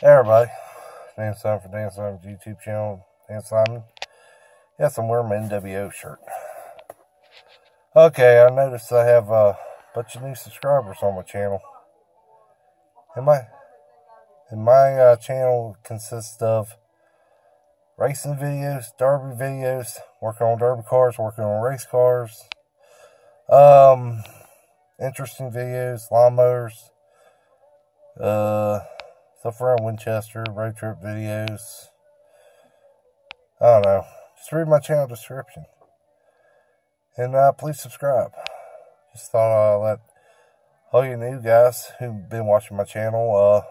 Hey everybody, Dan Simon for Dan Simon's YouTube channel. Dan Simon. Yes, I'm wearing my NWO shirt. Okay, I noticed I have a bunch of new subscribers on my channel. And my, and my uh, channel consists of racing videos, derby videos, working on derby cars, working on race cars, um, interesting videos, lawnmowers, uh, stuff around Winchester, road trip videos. I don't know. Just read my channel description. And uh, please subscribe. Just thought I'd let all you new guys who've been watching my channel, uh,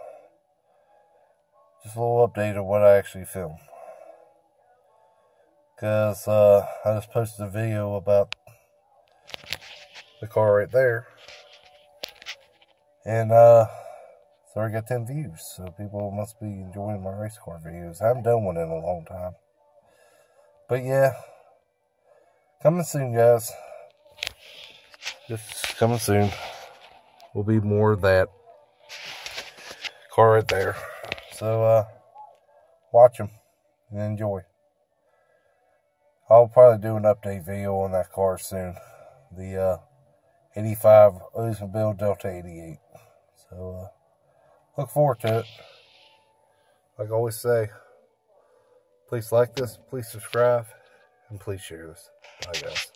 just a little update of what I actually film. Because uh, I just posted a video about the car right there. And, uh, so I got 10 views, so people must be enjoying my race car videos. I haven't done one in a long time. But yeah, coming soon, guys. Just coming soon. Will be more of that car right there. So, uh, watch them and enjoy. I'll probably do an update video on that car soon. The, uh, 85 Oldsmobile Delta 88. So, uh, look forward to it. Like I always say, please like this, please subscribe, and please share this. Bye, guys.